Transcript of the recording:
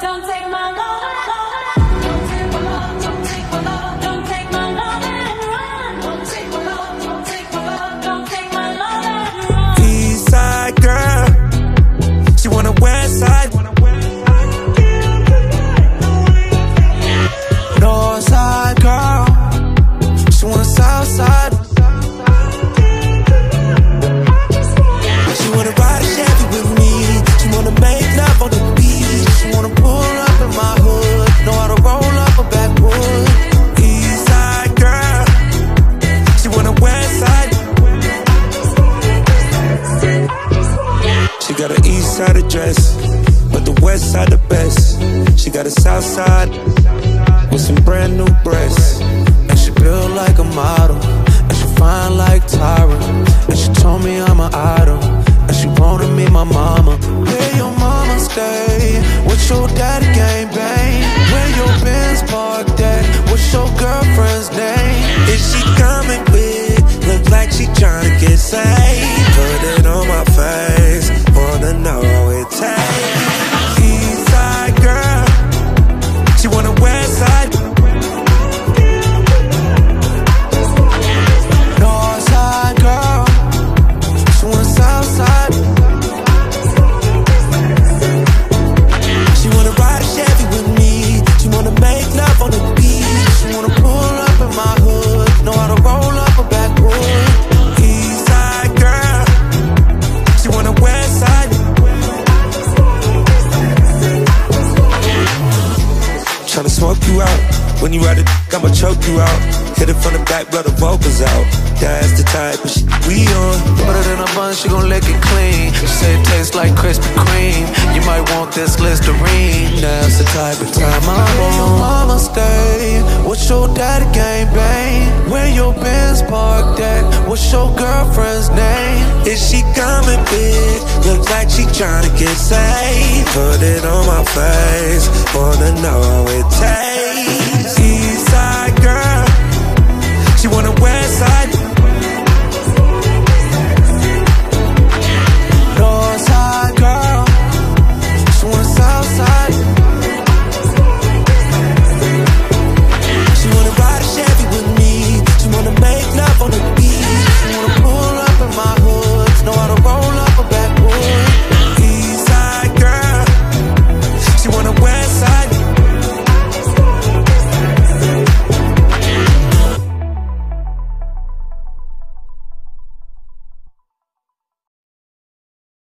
don't say side address, but the west side the best. She got a south side with some brand new breasts, and she built like a model, and she fine like Tyra, and she told me I'm an idol, and she wanna meet my mama. Where your mama stay? What's your daddy you out. When you ride it, I'ma choke you out. Hit it from the back, blow the vocals out. That's the type of shit we on. Put than a bun, she gon' lick it clean. She say it tastes like Krispy Kreme. You might want this Listerine. That's the type of time I'm Where your mama stay? What's your daddy gang bang? Where your Benz parked at? What's your girlfriend's name? Is she coming big? Looks like she tryna get saved. Put it on my face, wanna know how it tastes.